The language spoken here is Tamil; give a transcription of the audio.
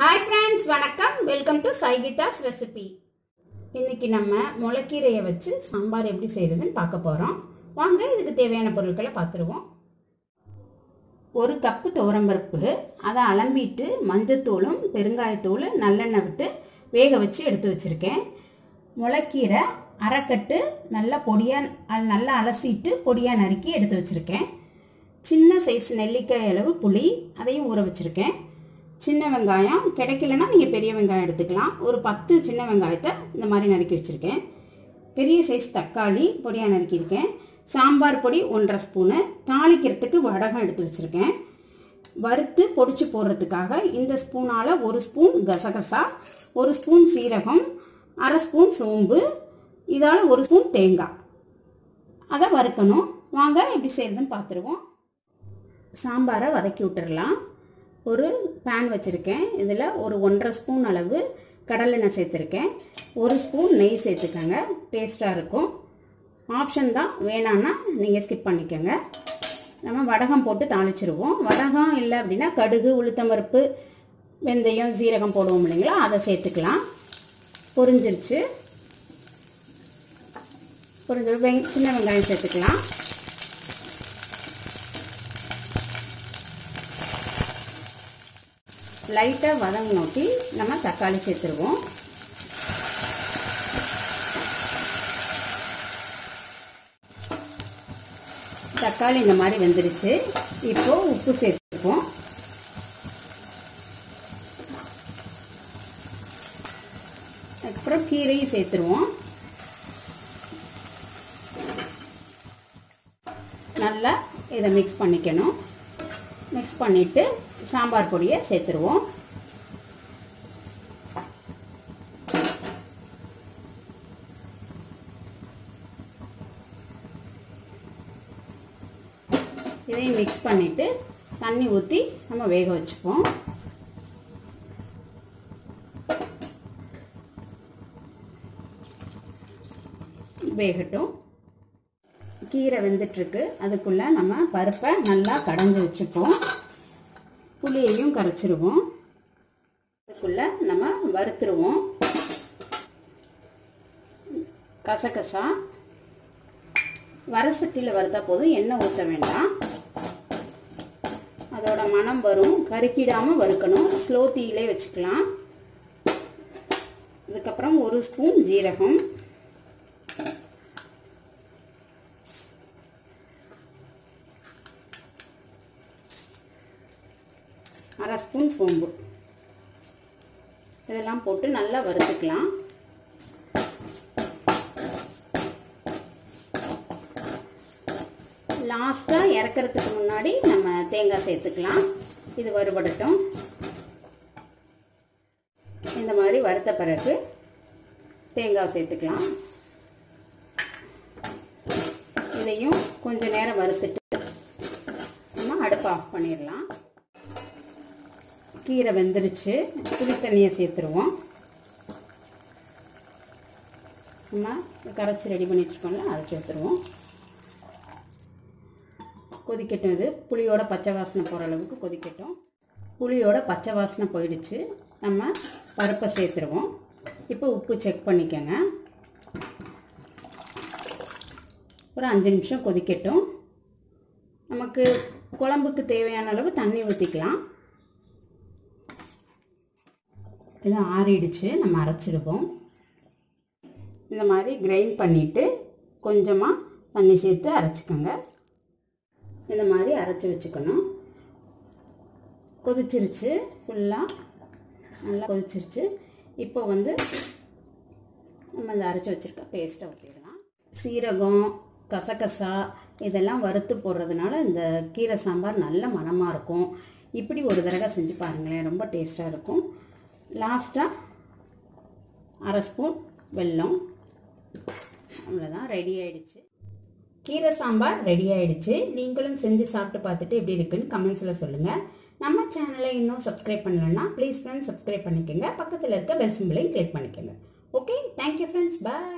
ஹாய் ஃப்ரெண்ட்ஸ் வணக்கம். வெல்கம் டு சைகிதாஸ் ரெசிபி இன்னைக்கு நம்ம முளைக்கீரையை வச்சு சாம்பார் எப்படி செய்யறதுன்னு பார்க்க போகிறோம் வாங்க இதுக்கு தேவையான பொருட்களை பார்த்துருவோம். ஒரு கப்பு துவரம்பருப்பு அதை அலம்பிட்டு மஞ்சத்தூளும் பெருங்காயத்தூள் நல்லெண்ணெய் விட்டு வேக வச்சு எடுத்து வச்சுருக்கேன். முளைக்கீரை அரைக்கட்டு நல்லா பொடியாக நல்லா அலசிட்டு பொடியாக நறுக்கி எடுத்து வச்சுருக்கேன். சின்ன சைஸ் நெல்லிக்காய் அளவு புளி அதையும் ஊற வச்சுருக்கேன். சின்ன வெங்காயம் கிடைக்கலன்னா நீங்கள் பெரிய வெங்காயம் எடுத்துக்கலாம். ஒரு பத்து சின்ன வெங்காயத்தை இந்த மாதிரி நறுக்கி வச்சுருக்கேன். பெரிய சைஸ் தக்காளி பொடியாக நறுக்கியிருக்கேன் சாம்பார் பொடி ஒன்றரை ஸ்பூனு. தாளிக்கிறதுக்கு வடகம் எடுத்து வச்சுருக்கேன். வறுத்து பொடிச்சு போடுறதுக்காக இந்த ஸ்பூனால் ஒரு ஸ்பூன் கசகசா ஒரு ஸ்பூன் சீரகம் அரை ஸ்பூன் சோம்பு இதால் ஒரு ஸ்பூன் தேங்காய். அதை வறுக்கணும். வாங்க எப்படி செய்யறதுன்னு பார்த்துருவோம் சாம்பாரை வதக்கி விட்டுறலாம். ஒரு பேன் வச்சுருக்கேன். இதில் ஒரு ஒன்றரை ஸ்பூன் அளவு கடலெண்ணெய் சேர்த்துருக்கேன். ஒரு ஸ்பூன் நெய் சேர்த்துக்கோங்க. டேஸ்ட்டாக இருக்கும். ஆப்ஷன் தான். வேணான்னா நீங்கள் ஸ்கிப் பண்ணிக்கோங்க. நம்ம வடகம் போட்டு தாளிச்சிருவோம். வடகம் இல்லை அப்படின்னா கடுகு உளுத்தம்பருப்பு வெந்தயம் சீரகம் போடுவோம் இல்லைங்களா? அதை சேர்த்துக்கலாம். பொரிஞ்சிருச்சு. பொரிஞ்சு வெங் சின்ன வெங்காயம் சேர்த்துக்கலாம். லைட்டாக வதங்கினோட்டி நம்ம தக்காளி சேர்த்துருவோம். தக்காளி இந்த மாதிரி வெந்துருச்சு. இப்போ உப்பு சேர்த்துப்போம் அதுக்கப்புறம் கீரையும் சேர்த்துருவோம். நல்லா இதை மிக்ஸ் பண்ணிக்கணும். மிக்ஸ் பண்ணிவிட்டு சாம்பார் பொடியை சேர்த்துருவோம். இதையும் மிக்ஸ் பண்ணிவிட்டு தண்ணி ஊற்றி நம்ம வேக வச்சுப்போம். வேகட்டும். கீரை வெந்துட்டுருக்கு. அதுக்குள்ளே நம்ம பருப்பை நல்லா கடைஞ்சி வச்சுப்போம். புளியையும் கரைச்சிருவோம். அதுக்குள்ளே நம்ம வறுத்துருவோம். கசகசா. வரசட்டியில் வறுத்தா போதும். எண்ணெய் ஊற்ற வேண்டாம். அதோட மனம் வரும். கருக்கிடாமல் வறுக்கணும். ஸ்லோ தீயிலே வச்சுக்கலாம். அதுக்கப்புறம் ஒரு ஸ்பூன் ஜீரகம். அரை ஸ்பூன் சோம்பு. இதெல்லாம் போட்டு நல்லா வறுத்துக்கலாம். லாஸ்ட்டாக இறக்கிறதுக்கு முன்னாடி நம்ம தேங்காய் சேர்த்துக்கலாம். இது வறுபடட்டும். இந்த மாதிரி வறுத்த பிறகு தேங்காய் சேர்த்துக்கலாம். இதையும் கொஞ்சம் நேரம் வறுத்துட்டு கீரை வெந்துருச்சு. புளி தண்ணியை சேர்த்துருவோம். நம்ம கரைச்சி ரெடி பண்ணி வச்சுருக்கோம்ல அதை சேர்த்துருவோம். கொதிக்கட்டும் இது. புளியோட பச்சை வாசனை போகிற அளவுக்கு கொதிக்கட்டும். புளியோட பச்சை வாசனை போயிடுச்சு. நம்ம பருப்பை சேர்த்துருவோம். இப்போ உப்பு செக் பண்ணிக்கோங்க. ஒரு அஞ்சு நிமிஷம் கொதிக்கட்டும். நமக்கு குழம்புக்கு தேவையான அளவு தண்ணி ஊற்றிக்கலாம் இது ஆறிடுச்சு. நம்ம அரைச்சிடுவோம் இந்த மாதிரி கிரைண்ட் பண்ணிவிட்டு கொஞ்சமாக தண்ணி சேர்த்து அரைச்சிக்கோங்க. இந்த மாதிரி அரைச்சி வச்சுக்கணும். கொதிச்சிருச்சு. ஃபுல்லாக நல்லா கொதிச்சிருச்சு. இப்போ வந்து நம்ம இந்த அரைச்சி வச்சுருக்க பேஸ்ட்டை ஊற்றிடலாம் சீரகம் கசகசா இதெல்லாம் வறுத்து போடுறதுனால இந்த கீரை சாம்பார் நல்ல மனமாக இருக்கும். இப்படி ஒரு தடவை செஞ்சு பாருங்களேன். ரொம்ப டேஸ்ட்டாக இருக்கும். லாஸ்ட்டாக அரை ஸ்பூன் வெல்லம். அவ்வளோதான் ரெடி ஆயிடுச்சு. கீரை சாம்பார் ரெடி ஆயிடுச்சு. நீங்களும் செஞ்சு சாப்பிட்டு பார்த்துட்டு எப்படி இருக்குன்னு கமெண்ட்ஸில் சொல்லுங்கள் நம்ம சேனலை இன்னும் சப்ஸ்கிரைப் பண்ணலன்னா ப்ளீஸ் ஃப்ரெண்ட்ஸ் சப்ஸ்கிரைப் பண்ணிக்கோங்க. பக்கத்தில் இருக்க பெல் சிம்பிளையும் கிளிக் பண்ணிக்கோங்க. Okay thank you friends bye